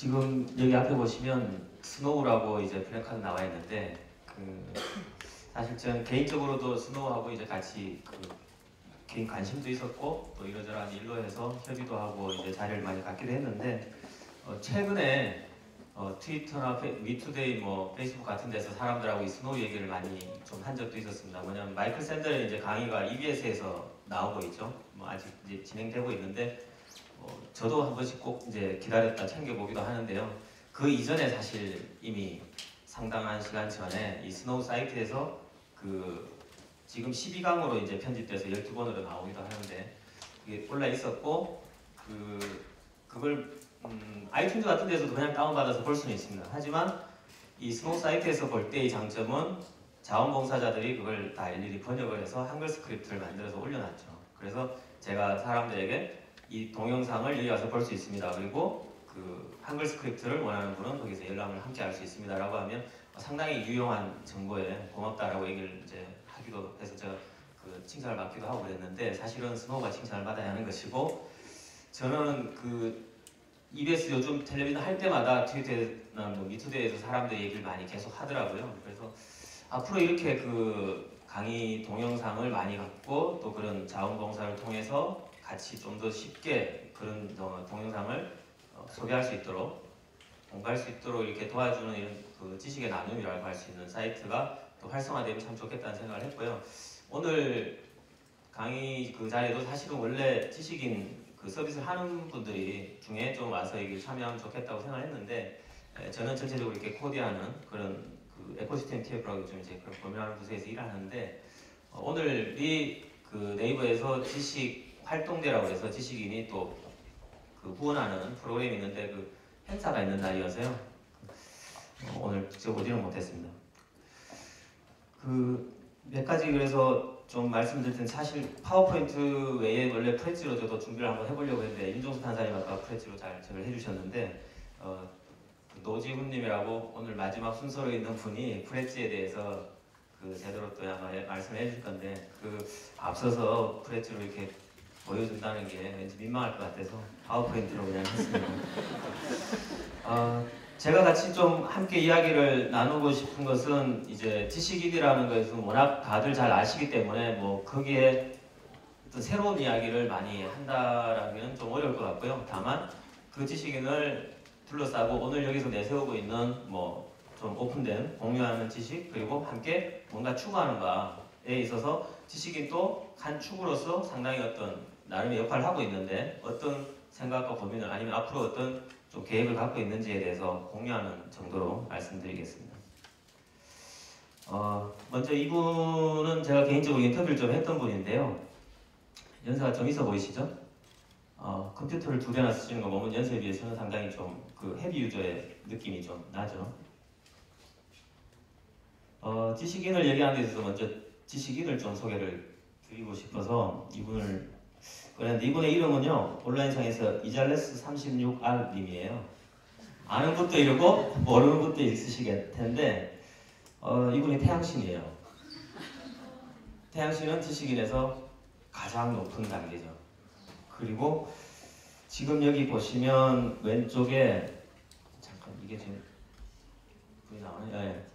지금 여기 앞에 보시면 스노우라고 이제 플래카드 나와 있는데 그 사실 저는 개인적으로도 스노우하고 이제 같이 그 개인 관심도 있었고 또 이러저러한 일로 해서 협의도 하고 이제 자리를 많이 갖기도 했는데 어, 최근에 어, 트위터나 페, 미투데이 뭐 페이스북 같은 데서 사람들하고 이 스노우 얘기를 많이 좀 한 적도 있었습니다. 뭐냐면 마이클 샌델의 이제 강의가 EBS에서 나오고 있죠. 뭐 아직 이제 진행되고 있는데 어, 저도 한 번씩 꼭 이제 기다렸다 챙겨보기도 하는데요. 그 이전에 사실 이미 상당한 시간 전에 이 스노우 사이트에서 그 지금 12강으로 이제 편집돼서 12번으로 나오기도 하는데 그게 올라 있었고 그 그걸 음, 아이튠즈 같은 데서도 그냥 다운받아서 볼 수는 있습니다. 하지만 이 스노우 사이트에서 볼 때의 장점은 자원봉사자들이 그걸 다 일일이 번역을 해서 한글 스크립트를 만들어서 올려놨죠. 그래서 제가 사람들에게 이 동영상을 여기 와서 볼 수 있습니다. 그리고 그 한글 스크립트를 원하는 분은 거기서 열람을 함께 할 수 있습니다라고 하면 상당히 유용한 정보에 고맙다라고 얘기를 이제 하기도 해서 제가 그 칭찬을 받기도 하고 그랬는데 사실은 스노우가 칭찬을 받아야 하는 것이고 저는 그 EBS 요즘 텔레비전 할 때마다 트위터나 뭐 미투데이에서 사람들 얘기를 많이 계속 하더라고요. 그래서 앞으로 이렇게 그 강의 동영상을 많이 갖고 또 그런 자원봉사를 통해서 같이 좀 더 쉽게 그런 어, 동영상을 어, 소개할 수 있도록 공부할 수 있도록 이렇게 도와주는 이런 그 지식의 나눔이라고 할 수 있는 사이트가 또 활성화되면 참 좋겠다는 생각을 했고요. 오늘 강의 그 자리에도 사실은 원래 지식인 그 서비스를 하는 분들이 중에 좀 와서 이게 참여하면 좋겠다고 생각했는데 을 저는 전체적으로 이렇게 코디하는 그런 그 에코시스템 TF라고 좀 이제 그런 고민하는 부서에서 일하는데 어, 오늘이 그 네이버에서 지식 활동대라고 해서 지식인이 또 그 후원하는 프로그램이 있는데 그 행사가 있는 날이어서요. 어, 오늘 직접 오지는 못했습니다. 그 몇 가지 그래서 좀 말씀드릴 텐데 사실 파워포인트 외에 원래 프레지로 저도 준비를 한번 해보려고 했는데 윤종수 판사님 아까 프레지로 잘 제를 해주셨는데 어, 그 노지훈님이라고 오늘 마지막 순서로 있는 분이 프레지에 대해서 그 제대로 또 아마 말씀을 해줄 건데 그 앞서서 프레지로 이렇게 보여준다는 게 왠지 민망할 것 같아서 파워포인트로 그냥 했습니다. 어, 제가 같이 좀 함께 이야기를 나누고 싶은 것은 이제 지식인이라는 것은 워낙 다들 잘 아시기 때문에 뭐 거기에 어떤 새로운 이야기를 많이 한다라기는 좀 어려울 것 같고요. 다만 그 지식인을 둘러싸고 오늘 여기서 내세우고 있는 뭐 좀 오픈된 공유하는 지식 그리고 함께 뭔가 추구하는 바에 있어서 지식인도 한 축으로서 상당히 어떤 나름의 역할을 하고 있는데 어떤 생각과 고민을 아니면 앞으로 어떤 좀 계획을 갖고 있는지에 대해서 공유하는 정도로 말씀드리겠습니다. 어, 먼저 이분은 제가 개인적으로 인터뷰를 좀 했던 분인데요. 연세가 좀 있어 보이시죠? 어, 컴퓨터를 두 대나 쓰시는 거 보면 연세에 비해서는 상당히 좀 그 헤비 유저의 느낌이 좀 나죠. 어, 지식인을 얘기하는 데 있어서 먼저 지식인을 좀 소개를 드리고 싶어서 이분을 그런데 이분의 이름은요 온라인상에서 이잘레스 36R 님이에요. 아는 분도 이러고 모르는 분도 있으시겠 텐데 어, 이분이 태양신이에요. 태양신은 지식인에서 가장 높은 단계죠. 그리고 지금 여기 보시면 왼쪽에 잠깐 이게 지금 불이 나오네. 네.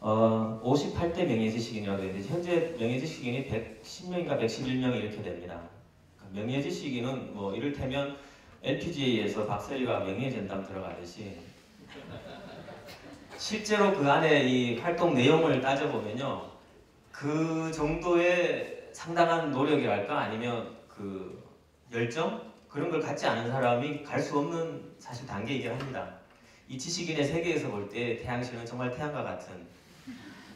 어, 58대 명예지식인이라고 되는데 현재 명예지식인이 110명인가 111명이 이렇게 됩니다. 명예지식인은 뭐 이를테면 LPGA에서 박세리가 명예전담 들어가듯이 실제로 그 안에 이 활동 내용을 따져보면요 그 정도의 상당한 노력이랄까 아니면 그 열정 그런 걸 갖지 않은 사람이 갈 수 없는 사실 단계이긴 합니다. 이 지식인의 세계에서 볼 때 태양신은 정말 태양과 같은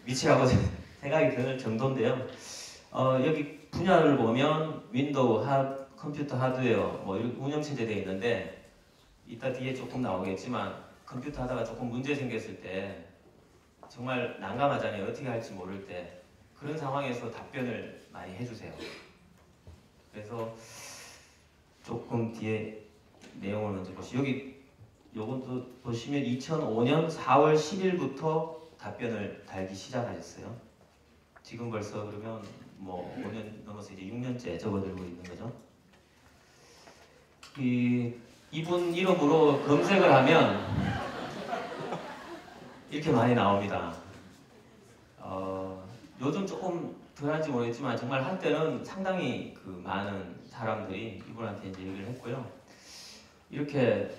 위치라고 생각이 드는 정도인데요. 어, 여기 분야를 보면 윈도우, 하, 컴퓨터 하드웨어, 뭐 운영체제 되어 있는데 이따 뒤에 조금 나오겠지만 컴퓨터 하다가 조금 문제 생겼을 때 정말 난감하잖아요. 어떻게 할지 모를 때 그런 상황에서 답변을 많이 해주세요. 그래서 조금 뒤에 내용을 먼저 보시 여기 요것도 보시면 2005년 4월 10일부터 답변을 달기 시작하셨어요. 지금 벌써 그러면 뭐 5년 넘어서 이제 6년째 접어들고 있는 거죠. 이 이분 이름으로 검색을 하면 이렇게 많이 나옵니다. 어, 요즘 조금 덜한지 모르겠지만 정말 한때는 상당히 그 많은 사람들이 이분한테 이제 얘기를 했고요. 이렇게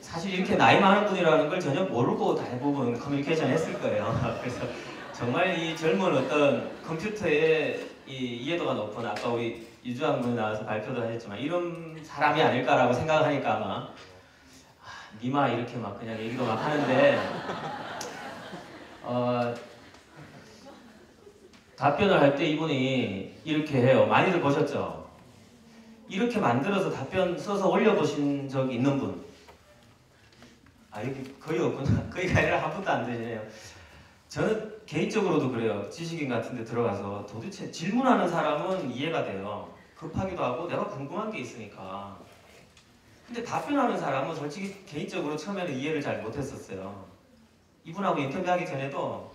사실 이렇게 나이 많은 분이라는 걸 전혀 모르고 대부분 커뮤니케이션 했을 거예요. 그래서 정말 이 젊은 어떤 컴퓨터의 이 이해도가 높은 아까 우리 유주환 분이 나와서 발표도 하셨지만 이런 사람이 아닐까라고 생각하니까 아마 아, 니마 이렇게 막 그냥 얘기도 막 하는데 어, 답변을 할 때 이분이 이렇게 해요. 많이들 보셨죠? 이렇게 만들어서 답변 써서 올려보신 적 있는 분? 아 여기 거의 없구나. 거의가 아니라 한 분도 안 되시네요. 저는 개인적으로도 그래요. 지식인 같은 데 들어가서 도대체 질문하는 사람은 이해가 돼요. 급하기도 하고 내가 궁금한 게 있으니까. 근데 답변하는 사람은 솔직히 개인적으로 처음에는 이해를 잘 못했었어요. 이분하고 인터뷰하기 전에도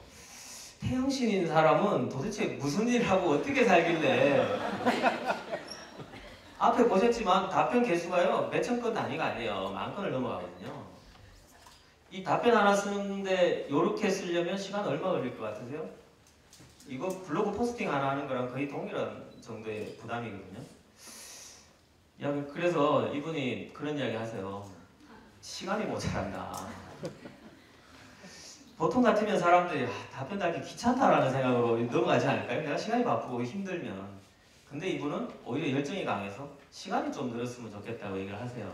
태영신인 사람은 도대체 무슨 일을 하고 어떻게 살길래 앞에 보셨지만 답변 개수가요 몇 천 건 단위가 아니에요 만 건을 넘어가거든요 이 답변 하나 쓰는데 이렇게 쓰려면 시간 얼마 걸릴 것 같으세요? 이거 블로그 포스팅 하나 하는 거랑 거의 동일한 정도의 부담이거든요 야, 그래서 이분이 그런 이야기 하세요 시간이 모자란다 보통 같으면 사람들이 아, 답변 달기 귀찮다라는 생각으로 넘어가지 않을까요? 내가 시간이 바쁘고 힘들면. 근데 이분은 오히려 열정이 강해서 시간이 좀 늘었으면 좋겠다고 얘기를 하세요.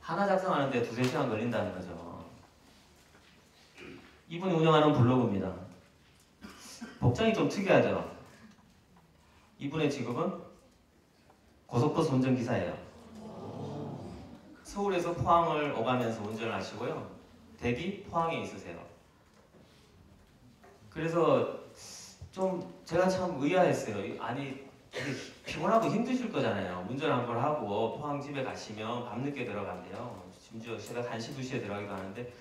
하나 작성하는데 두세 시간 걸린다는 거죠. 이분이 운영하는 블로그입니다. 복장이 좀 특이하죠? 이분의 직업은 고속버스 운전기사예요. 서울에서 포항을 오가면서 운전을 하시고요. 댁이 포항에 있으세요. 그래서 좀 제가 참 의아했어요. 아니 피곤하고 힘드실 거잖아요. 운전 한 번 하고 포항 집에 가시면 밤늦게 들어간대요. 심지어 새벽 1시, 2시에 들어가기도 하는데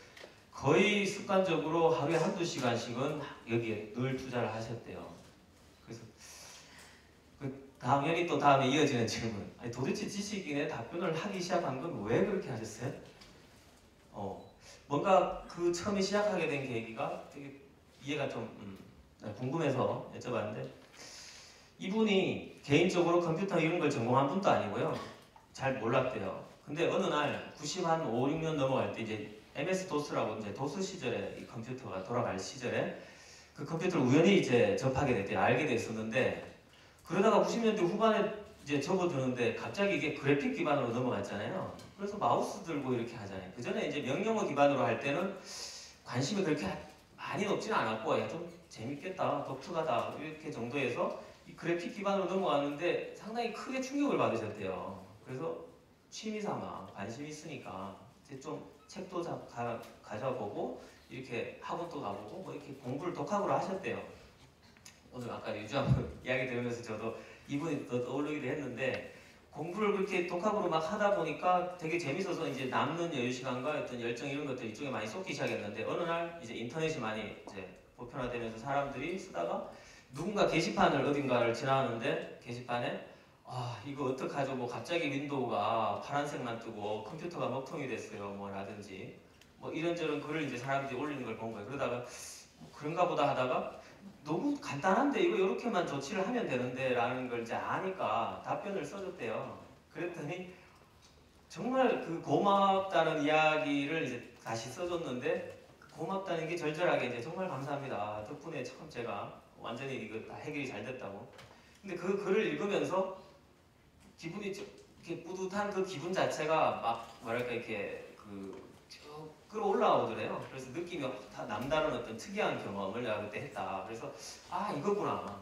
거의 습관적으로 하루에 한두 시간씩은 여기에 늘 투자를 하셨대요. 그래서 그 여기 또 다음에 이어지는 질문. 아니 도대체 지식인의 답변을 하기 시작한 건 왜 그렇게 하셨어요? 어, 뭔가 그 처음에 시작하게 된 계기가 되게 이해가 좀 음, 궁금해서 여쭤봤는데 이분이 개인적으로 컴퓨터 이런 걸 전공한 분도 아니고요. 잘 몰랐대요. 근데 어느 날 90 한 5, 6년 넘어갈 때 이제 MS 도스라고 이제 도스 시절에 이 컴퓨터가 돌아갈 시절에 그 컴퓨터를 우연히 이제 접하게 됐대요. 알게 됐었는데 그러다가 90년대 후반에 이제 접어드는데 갑자기 이게 그래픽 기반으로 넘어갔잖아요. 그래서 마우스 들고 이렇게 하잖아요. 그 전에 이제 명령어 기반으로 할 때는 관심이 그렇게 많이 높지는 않았고 야, 좀 재밌겠다, 독특하다 이렇게 정도에서 이 그래픽 기반으로 넘어갔는데 상당히 크게 충격을 받으셨대요. 그래서 취미 삼아 관심 있으니까 이제 좀 책도 자, 가, 가져보고 이렇게 학원도 가보고 뭐 이렇게 공부를 독학으로 하셨대요. 오늘 아까 유주한 이야기 들으면서 저도 이분이 더 떠오르기도 했는데 공부를 그렇게 독학으로 막 하다 보니까 되게 재밌어서 이제 남는 여유 시간과 어떤 열정 이런 것들 이쪽에 많이 쏟기 시작했는데 어느 날 이제 인터넷이 많이 이제 보편화되면서 사람들이 쓰다가 누군가 게시판을 어딘가를 지나가는데 게시판에 아 이거 어떡하죠 뭐 갑자기 윈도우가 파란색만 뜨고 컴퓨터가 먹통이 됐어요 뭐라든지 뭐 이런저런 글을 이제 사람들이 올리는 걸 본 거예요 그러다가 뭐 그런가 보다 하다가 너무 간단한데 이거 이렇게만 조치를 하면 되는데 라는 걸 이제 아니까 답변을 써줬대요. 그랬더니 정말 그 고맙다는 이야기를 이제 다시 써줬는데 고맙다는 게 절절하게 이제 정말 감사합니다. 덕분에 참 제가 완전히 이거 다 해결이 잘 됐다고. 근데 그 글을 읽으면서 기분이 좀 이렇게 뿌듯한 그 기분 자체가 막 뭐랄까 이렇게 그 끌어올라오더래요. 그래서 느낌이 다 남다른 어떤 특이한 경험을 내가 그때 했다. 그래서 아 이거구나.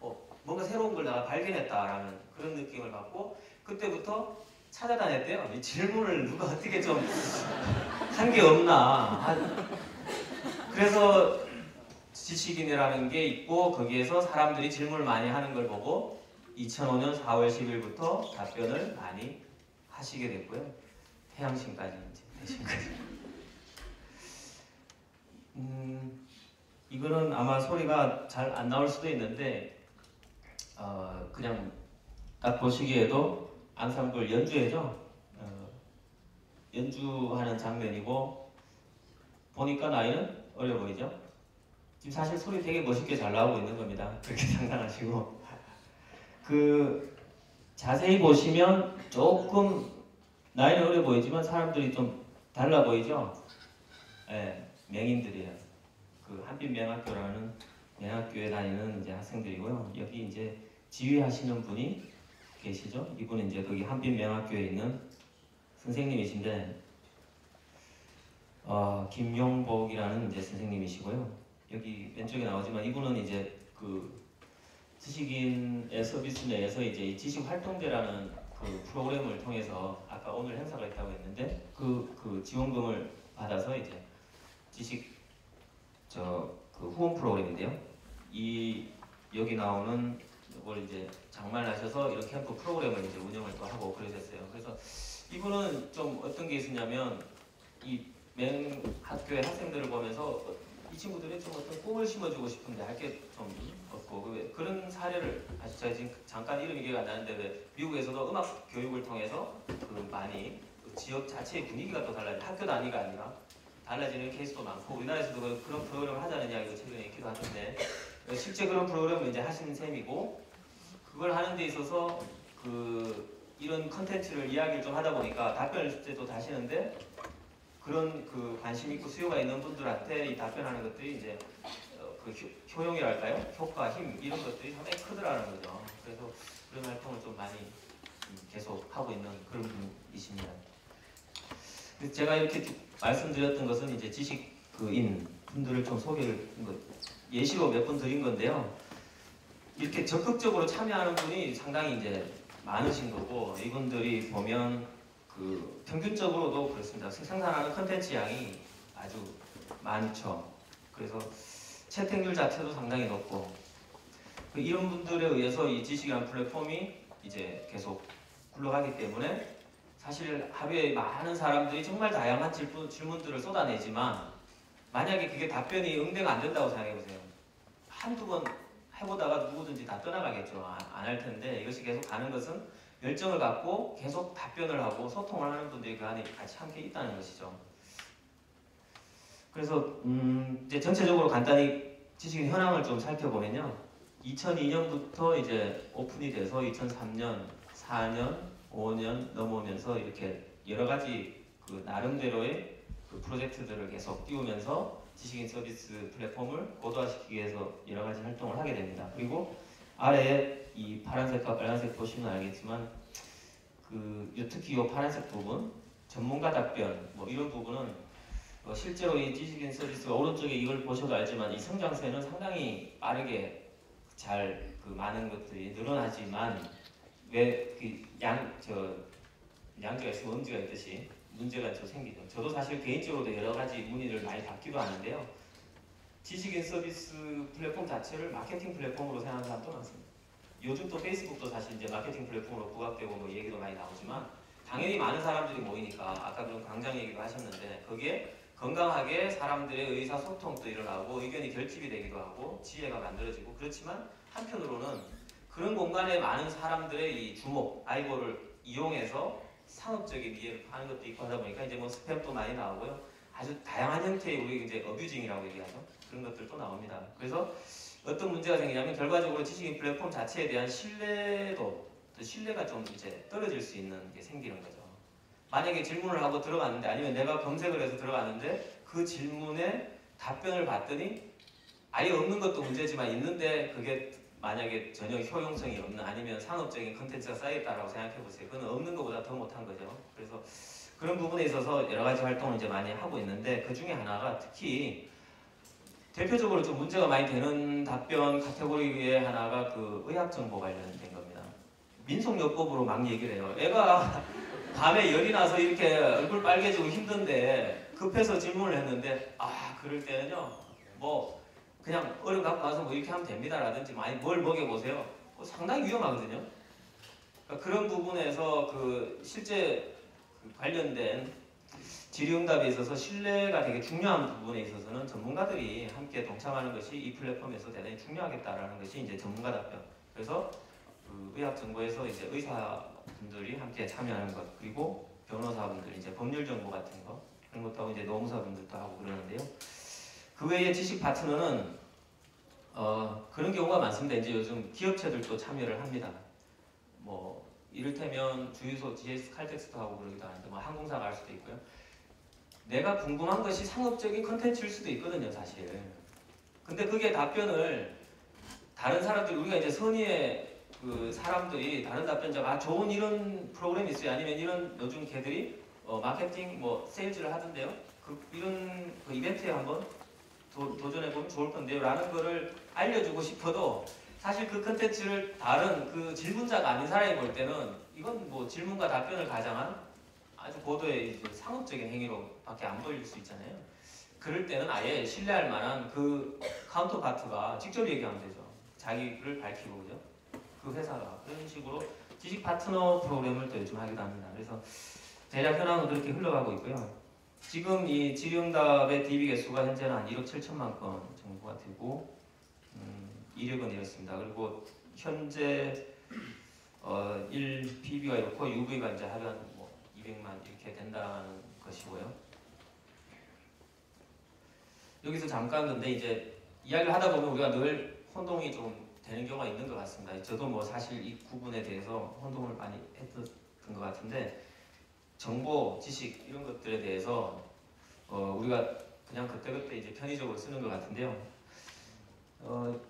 어, 뭔가 새로운 걸 내가 발견했다라는 그런 느낌을 받고 그때부터 찾아다녔대요. 이 질문을 누가 어떻게 좀 한 게 없나. 그래서 지식인이라는 게 있고 거기에서 사람들이 질문을 많이 하는 걸 보고 2005년 4월 10일부터 답변을 많이 하시게 됐고요. 태양신까지 이제 대신까지. 음, 이거는 아마 소리가 잘 안 나올 수도 있는데 어, 그냥 딱 보시기에도 안상블 연주회죠. 어, 연주하는 장면이고 보니까 나이는 어려 보이죠? 지금 사실 소리 되게 멋있게 잘 나오고 있는 겁니다. 그렇게 상상하시고 그 자세히 보시면 조금 나이는 어려 보이지만 사람들이 좀 달라 보이죠? 예, 맹인들이에요. 그 한빛 명학교라는 명학교에 다니는 이제 학생들이고요. 여기 이제 지휘하시는 분이 계시죠? 이분은 이제 거기 한빛 명학교에 있는 선생님이신데 어, 김용복이라는 이제 선생님이시고요. 여기 왼쪽에 나오지만 이분은 이제 그 지식인의 서비스 내에서 이제 이 지식 활동대라는 그 프로그램을 통해서 아까 오늘 행사가 있다고 했는데 그, 그 지원금을 받아서 이제 지식 저 그 후원 프로그램인데요. 이 여기 나오는 이걸 이제 장만하셔서 이런 캠프 프로그램을 이제 운영을 또 하고 그러셨어요. 그래서 이분은 좀 어떤 게 있었냐면 이맹 학교의 학생들을 보면서 이 친구들이 좀 어떤 꿈을 심어주고 싶은데 할 게 좀 없고 왜 그런 사례를 아주 제가 지금 잠깐 이름이 기억 안 나는데 왜 미국에서도 음악 교육을 통해서 그 많이 그 지역 자체의 분위기가 또 달라져 학교 단위가 아니라 달라지는 케이스도 많고 우리나라에서도 그- 그런 프로그램을 하자는 이야기가 최근에 있기도 하던데 실제 그런 프로그램을 이제 하시는 셈이고 그걸 하는 데 있어서 그 이런 컨텐츠를 이야기를 좀 하다 보니까 답변을 때도 다시는데 그런 그 관심 있고 수요가 있는 분들한테 이 답변하는 것들이 이제 어, 그 효, 효용이랄까요? 효과, 힘 이런 것들이 상당히 크더라는 거죠. 그래서 그런 활동을 좀 많이 음, 계속 하고 있는 그런 분이십니다. 제가 이렇게 쭉 말씀드렸던 것은 이제 지식인 분들을 좀 소개를 예시로 몇 분 드린 건데요. 이렇게 적극적으로 참여하는 분이 상당히 이제 많으신 거고 이분들이 보면 그 평균적으로도 그렇습니다. 생산하는 컨텐츠 양이 아주 많죠. 그래서 채택률 자체도 상당히 높고 그 이런 분들에 의해서 이 지식이라는 플랫폼이 이제 계속 굴러가기 때문에 사실 하루에 많은 사람들이 정말 다양한 질문, 질문들을 쏟아내지만 만약에 그게 답변이 응대가 안 된다고 생각해 보세요. 한두 번 해보다가 누구든지 다 떠나가겠죠. 안 할 텐데 이것이 계속 가는 것은 열정을 갖고 계속 답변을 하고 소통을 하는 분들이 그 안에 같이 함께 있다는 것이죠. 그래서 음 이제 전체적으로 간단히 지식인 현황을 좀 살펴보면요. 2002년부터 이제 오픈이 돼서 2003년, 4년, 5년 넘어오면서 이렇게 여러 가지 그 나름대로의 그 프로젝트들을 계속 띄우면서 지식인 서비스 플랫폼을 고도화시키기 위해서 여러 가지 활동을 하게 됩니다. 그리고 아래에 이 파란색과 빨간색 보시면 알겠지만 그 특히 이 파란색 부분 전문가 답변 뭐 이런 부분은 어, 실제로 이 지식인 서비스가 오른쪽에 이걸 보셔도 알지만 이 성장세는 상당히 빠르게 잘 그 많은 것들이 늘어나지만 왜그양저 양지가 있으면 음지가 있듯이 문제가 좀 생기죠. 저도 사실 개인적으로도 여러 가지 문의를 많이 받기도 하는데요. 지식인 서비스 플랫폼 자체를 마케팅 플랫폼으로 생각하는 사람도 많습니다. 요즘 또 페이스북도 사실 이제 마케팅 플랫폼으로 부각되고 뭐 얘기도 많이 나오지만 당연히 많은 사람들이 모이니까 아까 그런 광장 얘기도 하셨는데 거기에 건강하게 사람들의 의사소통도 일어나고 의견이 결집이 되기도 하고 지혜가 만들어지고 그렇지만 한편으로는 그런 공간에 많은 사람들의 이 주목, 아이고를 이용해서 상업적인 이해를 하는 것도 있고 하다 보니까 이제 뭐 스팸도 많이 나오고요. 아주 다양한 형태의 우리 이제 어뷰징이라고 얘기하죠. 그런 것들도 나옵니다. 그래서 어떤 문제가 생기냐면 결과적으로 지식인 플랫폼 자체에 대한 신뢰도 신뢰가 좀 이제 떨어질 수 있는 게 생기는 거죠. 만약에 질문을 하고 들어갔는데 아니면 내가 검색을 해서 들어갔는데 그 질문에 답변을 받더니 아예 없는 것도 문제지만 있는데 그게 만약에 전혀 효용성이 없는 아니면 상업적인 컨텐츠가 쌓여있다라고 생각해 보세요. 그건 없는 것보다 더 못한 거죠. 그래서 그런 부분에 있어서 여러 가지 활동을 이제 많이 하고 있는데 그 중에 하나가 특히 대표적으로 좀 문제가 많이 되는 답변 카테고리의 하나가 그 의학 정보 관련된 겁니다. 민속요법으로 막 얘기를 해요. 애가 밤에 열이 나서 이렇게 얼굴 빨개지고 힘든데 급해서 질문을 했는데 아 그럴 때는요 뭐 그냥 얼음 갖고 와서 뭐 이렇게 하면 됩니다라든지 많이 뭘 먹여보세요. 어, 상당히 위험하거든요. 그러니까 그런 부분에서 그 실제 그 관련된 질의응답에 있어서 신뢰가 되게 중요한 부분에 있어서는 전문가들이 함께 동참하는 것이 이 플랫폼에서 대단히 중요하겠다라는 것이 이제 전문가 답변. 그래서 그 의학 정보에서 이제 의사 분들이 함께 참여하는 것 그리고 변호사분들 이제 법률 정보 같은 거 그런 것도 하고 이제 노무사분들도 하고 그러는데요. 그 외에 지식 파트너는 어, 그런 경우가 많습니다. 이제 요즘 기업체들도 참여를 합니다. 뭐 이를테면 주유소 GS 칼텍스도 하고 그러기도 하는데 뭐 항공사가 할 수도 있고요. 내가 궁금한 것이 상업적인 컨텐츠일 수도 있거든요, 사실. 근데 그게 답변을 다른 사람들 우리가 이제 선의의 그 사람들이 다른 답변자가 아, 좋은 이런 프로그램이 있어요. 아니면 이런 요즘 걔들이 어, 마케팅 뭐 세일즈를 하던데요. 그 이런 그 이벤트에 한번 도, 도전해 보면 좋을 건데요. 라는 거를 알려주고 싶어도 사실 그 컨텐츠를 다른 그 질문자가 아닌 사람이 볼 때는 이건 뭐 질문과 답변을 가장한 아주 고도의 상업적인 행위로밖에 안 보일 수 있잖아요. 그럴 때는 아예 신뢰할 만한 그 counterpart가 직접 얘기하면 되죠. 자기를 밝히고 그죠? 그 회사가 그런 식으로 지식 파트너 프로그램을 또 요즘 하기도 합니다. 그래서 대략 현황은 그렇게 흘러가고 있고요. 지금 이 질의응답의 DB 개수가 현재는 한 1억 7천만 건 정도가 되고 음, 이력은 이렇습니다. 그리고 현재 어, 1 PB가 이렇고 UV가 이제 하면 뭐 200만 이렇게 된다는 것이고요. 여기서 잠깐 근데 이제 이야기를 하다 보면 우리가 늘 혼동이 좀 되는 경우가 있는 것 같습니다. 저도 뭐 사실 이 구분에 대해서 혼동을 많이 했던 것 같은데 정보, 지식 이런 것들에 대해서 어, 우리가 그냥 그때그때 이제 편의적으로 쓰는 것 같은데요. 어,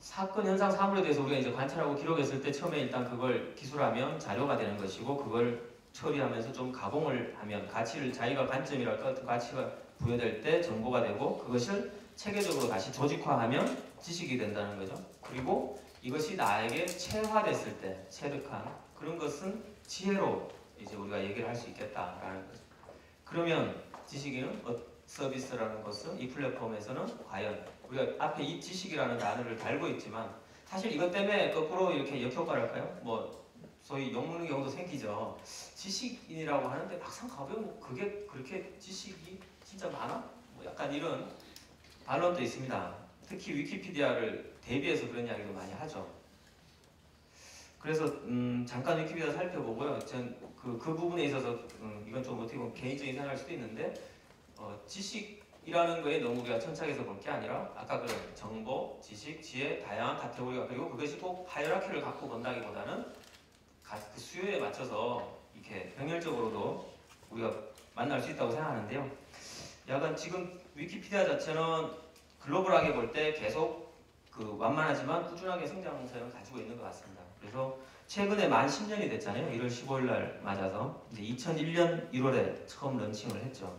사건 현상 사물에 대해서 우리가 이제 관찰하고 기록했을 때 처음에 일단 그걸 기술하면 자료가 되는 것이고 그걸 처리하면서 좀 가공을 하면 가치를 자기가 관점이랄까 가치가 부여될 때 정보가 되고 그것을 체계적으로 다시 조직화하면 지식이 된다는 거죠. 그리고 이것이 나에게 체화됐을 때 체득한 그런 것은 지혜로 이제 우리가 얘기를 할 수 있겠다라는 거죠. 그러면 지식인은 어, 서비스라는 것은 이 플랫폼에서는 과연 우리가 앞에 이 지식이라는 단어를 달고 있지만 사실 이것 때문에 거꾸로 이렇게 역효과랄까요? 뭐 소위 욕먹는 경우도 생기죠. 지식인이라고 하는데 막상 가보면 뭐 그게 그렇게 지식이 진짜 많아? 뭐 약간 이런 반론도 있습니다. 특히 위키피디아를 대비해서 그런 이야기도 많이 하죠. 그래서 음, 잠깐 위키피디아 살펴보고요. 전그 그 부분에 있어서 음, 이건 좀 어떻게 보면 개인적인 생각일 수도 있는데 어, 지식이라는 거에 너무 우리가 천착해서 볼 게 아니라 아까 그런 정보, 지식, 지혜 다양한 카테고리가 그리고 그것이 꼭 하이라키를 갖고 본다기보다는 가- 그 수요에 맞춰서 이렇게 병렬적으로도 우리가 만날 수 있다고 생각하는데요. 약간 지금 위키피디아 자체는 글로벌하게 볼 때 계속 그 완만하지만 꾸준하게 성장세를 가지고 있는 것 같습니다. 그래서 최근에 만 10년이 됐잖아요. 1월 15일 날 맞아서 이제 2001년 1월에 처음 런칭을 했죠.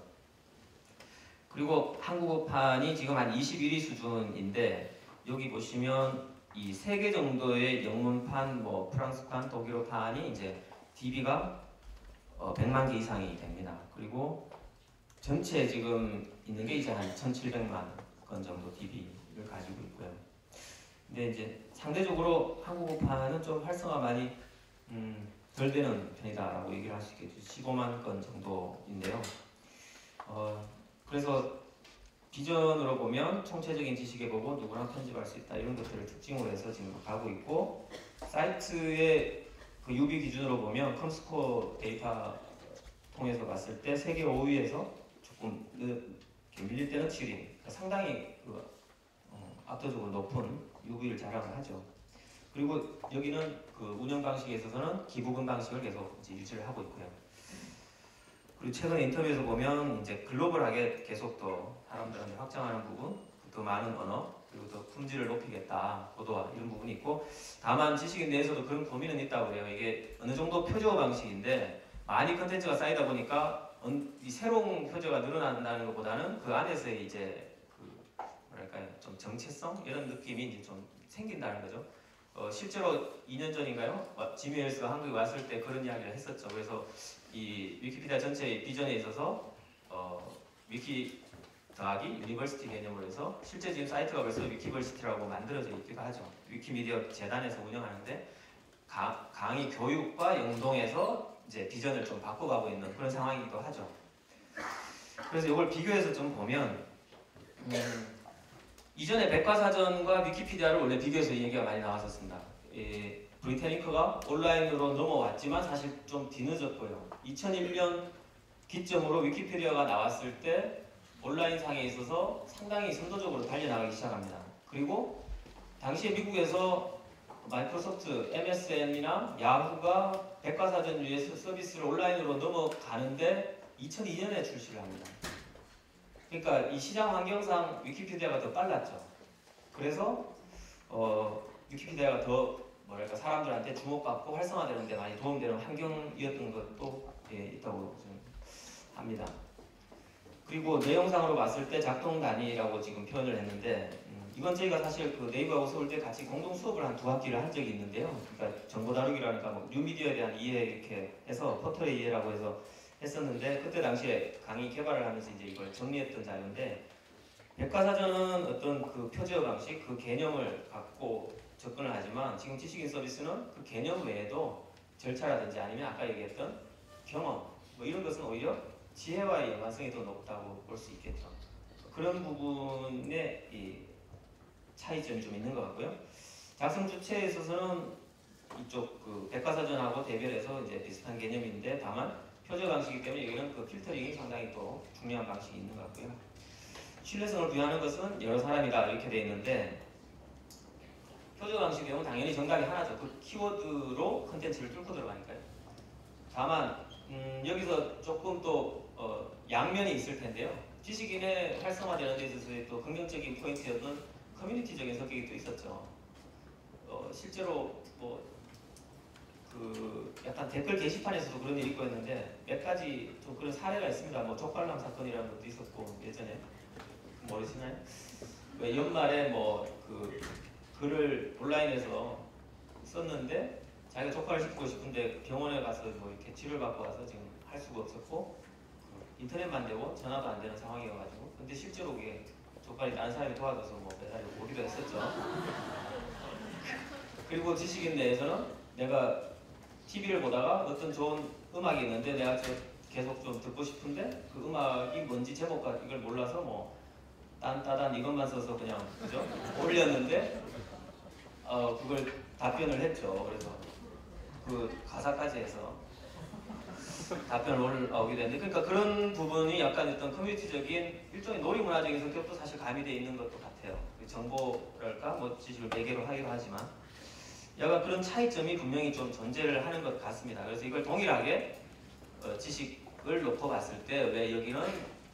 그리고 한국어판이 지금 한 21위 수준인데 여기 보시면 이 세 개 정도의 영문판, 뭐 프랑스판, 독일어판이 이제 DB가 어 100만 개 이상이 됩니다. 그리고 전체 지금 있는 게 이제 한 1,700만 건 정도 DB를 가지고 있고요. 근데 이제 상대적으로 한국어판은 좀 활성화 많이 음, 덜 되는 편이다라고 얘기를 할 수 있겠죠. 15만 건 정도인데요. 어, 그래서 비전으로 보면 총체적인 지식의 보고 누구나 편집할 수 있다 이런 것들을 특징으로 해서 지금 가고 있고 사이트의 그 UV 기준으로 보면 컴스코어 데이터 통해서 봤을 때 세계 5위에서 조금 그 밀릴 때는 7위 그러니까 상당히 그, 어, 압도적으로 높은 UV를 자랑을 하죠. 그리고 여기는 그 운영 방식에 있어서는 기부금 방식을 계속 유지를 하고 있고요. 그리고 최근 인터뷰에서 보면 이제 글로벌하게 계속 더 사람들한테 확장하는 부분, 더 많은 언어, 그리고 더 품질을 높이겠다, 고도화 이런 부분이 있고 다만 지식인 내에서도 그런 고민은 있다고 그래요. 이게 어느 정도 표준어 방식인데 많이 컨텐츠가 쌓이다 보니까 새로운 표제가 늘어난다는 것보다는 그 안에서의 이제 그 뭐랄까요 좀 정체성 이런 느낌이 이제 좀 생긴다는 거죠. 어, 실제로 2년 전인가요? 어, 지미 웨일스가 한국에 왔을 때 그런 이야기를 했었죠. 그래서 이 위키피디아 전체의 비전에 있어서 어, 위키 더하기 university 개념으로 해서 실제 지금 사이트가 벌써 위키버시티라고 만들어져 있기도 하죠. 위키미디어 재단에서 운영하는데 가- 강의 교육과 연동해서 이제 비전을 좀 바꿔가고 있는 그런 상황이기도 하죠. 그래서 이걸 비교해서 좀 보면 음, 이전에 백과사전과 위키피디아를 원래 비교해서 얘기가 많이 나왔었습니다. 예, 브리테니커가 온라인으로 넘어왔지만 사실 좀 뒤늦었고요. 2001년 기점으로 위키피디아가 나왔을 때 온라인상에 있어서 상당히 선도적으로 달려나가기 시작합니다. 그리고 당시에 미국에서 마이크로소프트, MSN이나 야후가 백과사전류의 서- 서비스를 온라인으로 넘어가는데 2002년에 출시를 합니다. 그러니까 이 시장 환경상 위키피디아가 더 빨랐죠. 그래서 어, 위키피디아가 더 뭐랄까 사람들한테 주목받고 활성화되는 데 많이 도움되는 환경이었던 것도 예, 있다고 좀 합니다. 그리고 내용상으로 봤을 때 작동 단위라고 지금 표현을 했는데 음, 이건 저희가 사실 그 네이버하고 서울대 같이 공동 수업을 한 두 학기를 한 적이 있는데요. 그러니까 정보 다루기라니까 뭐 뉴미디어에 대한 이해 이렇게 해서 포털의 이해라고 해서 했었는데 그때 당시에 강의 개발을 하면서 이제 이걸 정리했던 자료인데 백과사전은 어떤 그 표제어 방식, 그 개념을 갖고 접근을 하지만 지금 지식인 서비스는 그 개념 외에도 절차라든지 아니면 아까 얘기했던 경험 뭐 이런 것은 오히려 지혜와의 연관성이 더 높다고 볼 수 있겠죠. 그런 부분에 이 차이점이 좀 있는 것 같고요. 작성 주체에 있어서는 이쪽 그 백과사전하고 대별해서 이제 비슷한 개념인데 다만 표제 방식이기 때문에 여기는 그 필터링이 상당히 또 중요한 방식이 있는 것 같고요. 신뢰성을 부여하는 것은 여러 사람이다 이렇게 돼 있는데 표제 방식의 경우 당연히 정답이 하나죠. 그 키워드로 컨텐츠를 뚫고 들어가니까요. 다만 음, 여기서 조금 또 어, 양면이 있을 텐데요. 지식인의 활성화되는 데 있어서의 또 긍정적인 포인트였던 커뮤니티적인 성격이 또 있었죠. 어, 실제로 뭐 그 약간 댓글 게시판에서도 그런 일이 있고 했는데 몇 가지 좀 그런 사례가 있습니다. 뭐 족발남 사건이라는 것도 있었고 예전에 모르시나요? 왜 연말에 뭐 그 글을 온라인에서 썼는데 자기가 족발을 시키고 싶은데 병원에 가서 뭐 이렇게 치료를 받고 와서 지금 할 수가 없었고 그 인터넷만 되고 전화도 안 되는 상황이어가지고 근데 실제로 그게 족발이 다른 사람이 도와줘서 뭐 배달이 오기도 했었죠. 그리고 지식인 내에서는 내가 TV를 보다가 어떤 좋은 음악이 있는데 내가 저 계속 좀 듣고 싶은데 그 음악이 뭔지 제목과 이걸 몰라서 뭐 딴따단 이것만 써서 그냥 그죠 올렸는데 어 그걸 답변을 했죠. 그래서 그 가사까지 해서 답변을 올라오게 됐는데 그러니까 그런 부분이 약간 어떤 커뮤니티적인 일종의 놀이문화적인 성격도 사실 가미되어 있는 것도 같아요. 그 정보랄까 뭐 지식을 매개로 하기도 하지만 약간 그런 차이점이 분명히 좀 존재를 하는 것 같습니다. 그래서 이걸 동일하게 어, 지식을 놓고 봤을 때 왜 여기는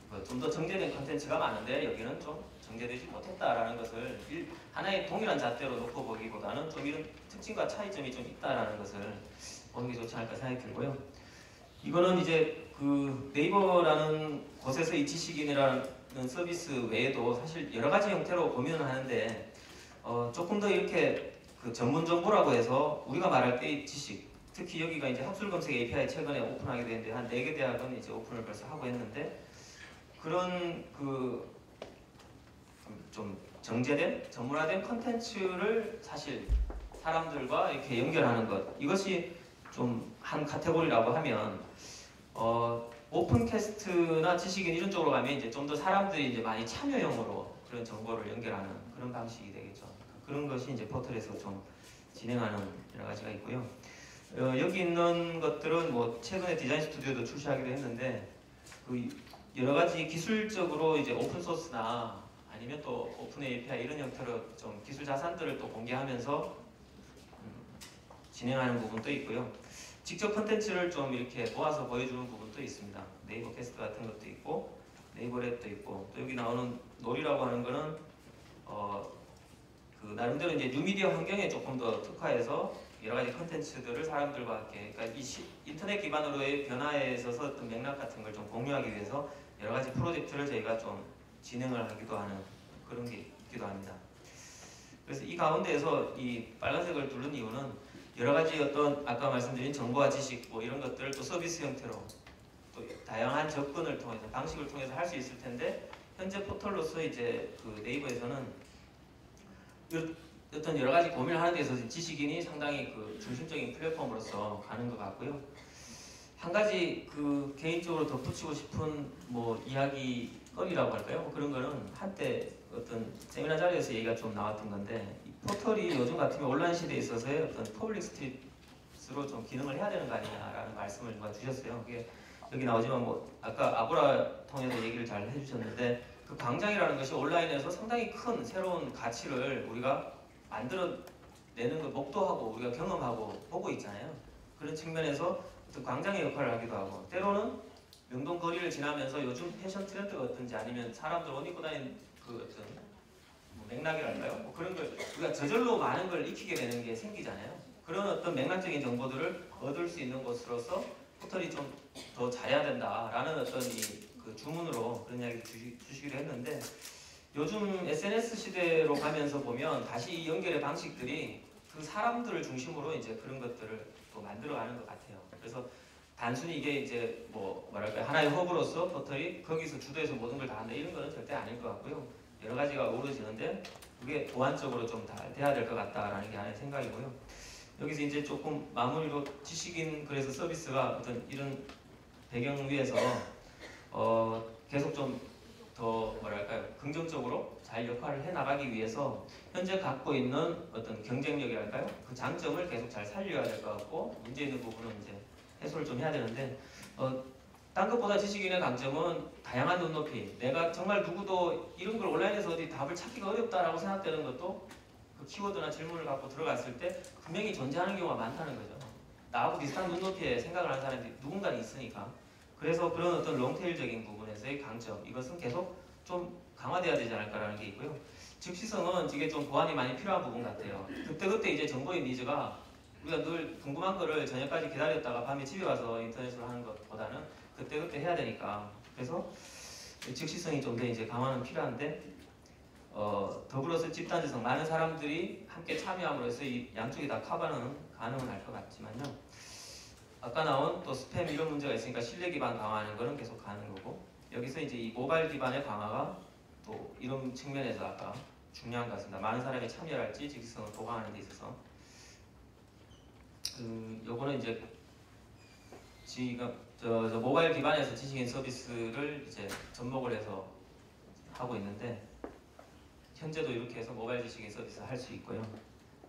뭐 좀더 정제된 컨텐츠가 많은데 여기는 좀 정제되지 못했다라는 것을 일- 하나의 동일한 잣대로 놓고 보기보다는 좀 이런 특징과 차이점이 좀 있다라는 것을 보는 게 좋지 않을까 생각이 들고요. 이거는 이제 그 네이버라는 곳에서 이 지식인이라는 서비스 외에도 사실 여러 가지 형태로 고민을 하는데 어, 조금 더 이렇게 그 전문 정보라고 해서 우리가 말할 때이 지식 특히 여기가 이제 학술 검색 API 최근에 오픈하게 되는데 한네개 대학은 이제 오픈을 벌써 하고 했는데 그런 그 좀 정제된 전문화된 컨텐츠를 사실 사람들과 이렇게 연결하는 것 이것이 좀 한 카테고리라고 하면 어 오픈캐스트나 지식인 이런 쪽으로 가면 이제 좀 더 사람들이 이제 많이 참여형으로 그런 정보를 연결하는 그런 방식이 되겠죠. 그런 것이 이제 포털에서 좀 진행하는 여러 가지가 있고요. 어, 여기 있는 것들은 뭐 최근에 디자인 스튜디오도 출시하기도 했는데 그 여러 가지 기술적으로 이제 오픈 소스나 아니면 또 오픈 API 이런 형태로 좀 기술 자산들을 또 공개하면서 음, 진행하는 부분도 있고요. 직접 컨텐츠를 좀 이렇게 모아서 보여주는 부분도 있습니다. 네이버 캐스트 같은 것도 있고 네이버 랩도 있고 또 여기 나오는 놀이라고 하는 거는 어, 그 나름대로 이제 뉴미디어 환경에 조금 더 특화해서 여러 가지 컨텐츠들을 사람들과 함께 그러니까 이 시- 인터넷 기반으로의 변화에 있어서 어떤 맥락 같은 걸 좀 공유하기 위해서 여러 가지 프로젝트를 저희가 좀 진행을 하기도 하는 그런 게 있기도 합니다. 그래서 이 가운데에서 이 빨간색을 두른 이유는 여러 가지 어떤 아까 말씀드린 정보와 지식 뭐 이런 것들을 또 서비스 형태로 또 다양한 접근을 통해서 방식을 통해서 할 수 있을 텐데 현재 포털로서 이제 그 네이버에서는 요- 어떤 여러 가지 고민을 하는 데 있어서 지식인이 상당히 그 중심적인 플랫폼으로서 가는 것 같고요. 한 가지 그 개인적으로 덧붙이고 싶은 뭐 이야기 거리라고 할까요? 뭐 그런 거는 한때 어떤 세미나 자리에서 얘기가 좀 나왔던 건데 이 포털이 요즘 같으면 온라인 시대에 있어서의 어떤 public street으로 좀 기능을 해야 되는 거 아니냐라는 말씀을 누가 주셨어요. 그게 여기 나오지만 뭐 아까 아고라 통해서 얘기를 잘 해주셨는데 그 광장이라는 것이 온라인에서 상당히 큰 새로운 가치를 우리가 만들어내는 걸 목도하고 우리가 경험하고 보고 있잖아요. 그런 측면에서 어떤 광장의 역할을 하기도 하고 때로는 명동 거리를 지나면서 요즘 패션 트렌드가 어떤지 아니면 사람들 옷 입고 다니는 그 어떤 뭐 맥락이랄까요? 뭐 그런 걸 우리가 저절로 많은 걸 익히게 되는 게 생기잖아요. 그런 어떤 맥락적인 정보들을 얻을 수 있는 곳으로서 포털이 좀 더 잘해야 된다라는 어떤 이 그 주문으로 그런 이야기 주시, 주시기로 했는데 요즘 SNS 시대로 가면서 보면 다시 이 연결의 방식들이 그 사람들을 중심으로 이제 그런 것들을 또 만들어가는 것 같아요. 그래서 단순히 이게 이제 뭐 뭐랄까 하나의 허브로서 포털이 거기서 주도해서 모든 걸 다 한다 이런 거는 절대 아닐 것 같고요. 여러 가지가 어우러지는데 그게 보완적으로 좀 다 돼야 될 것 같다라는 게 하나의 생각이고요. 여기서 이제 조금 마무리로 지식인 그래서 서비스가 어떤 이런 배경 위에서 어 계속 좀 더 뭐랄까요? 긍정적으로 잘 역할을 해 나가기 위해서 현재 갖고 있는 어떤 경쟁력이랄까요? 그 장점을 계속 잘 살려야 될 것 같고 문제 있는 부분은 이제 해소를 좀 해야 되는데 어, 딴 것보다 지식인의 강점은 다양한 눈높이. 내가 정말 누구도 이런 걸 온라인에서 어디 답을 찾기가 어렵다라고 생각되는 것도 그 키워드나 질문을 갖고 들어갔을 때 분명히 존재하는 경우가 많다는 거죠. 나하고 비슷한 눈높이에 생각을 하는 사람들이 누군가는 있으니까 그래서 그런 어떤 롱테일적인 부분에서의 강점 이것은 계속 좀 강화돼야 되지 않을까라는 게 있고요. 즉시성은 이게 좀 보완이 많이 필요한 부분 같아요. 그때그때 이제 정보의 니즈가 우리가 늘 궁금한 거를 저녁까지 기다렸다가 밤에 집에 와서 인터넷으로 하는 것보다는 그때 그때 해야 되니까. 그래서 즉시성이 좀 더 이제 강화는 필요한데 어, 더불어서 집단지성 많은 사람들이 함께 참여함으로써 이 양쪽이 다 커버는 가능은 할 것 같지만요 아까 나온 또 스팸 이런 문제가 있으니까 신뢰 기반 강화하는 거는 계속 가는 거고 여기서 이제 이 모바일 기반의 강화가 또 이런 측면에서 아까 중요한 것 같습니다 많은 사람이 참여를 할지 즉시성을 보강하는 데 있어서 그 요거는 이제 지금 저, 저 모바일 기반에서 지식인 서비스를 이제 접목을 해서 하고 있는데 현재도 이렇게 해서 모바일 지식인 서비스 할 수 있고요.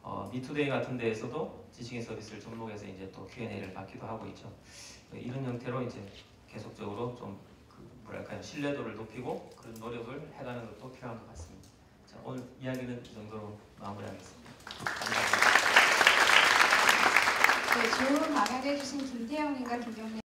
어, 미투데이 같은 데에서도 지식인 서비스를 접목해서 이제 또 Q&A를 받기도 하고 있죠. 이런 형태로 이제 계속적으로 좀 그 뭐랄까요 신뢰도를 높이고 그런 노력을 해가는 것도 필요한 것 같습니다. 자, 오늘 이야기는 이 정도로 마무리하겠습니다. 감사합니다. 네, 좋은 강연 해주신 김태형님과 김경래